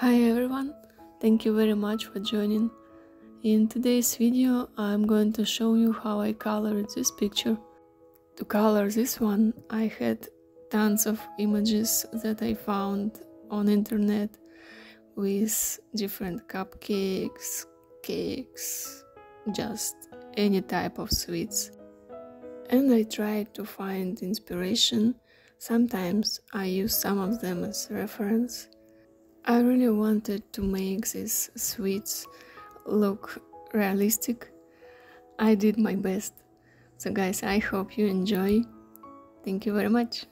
Hi everyone, thank you very much for joining. In today's video I'm going to show you how I colored this picture. To color this one I had tons of images that I found on internet with different cupcakes, cakes, just any type of sweets. And I tried to find inspiration. Sometimes I use some of them as reference. I really wanted to make these sweets look realistic. I did my best. So guys, I hope you enjoy. Thank you very much.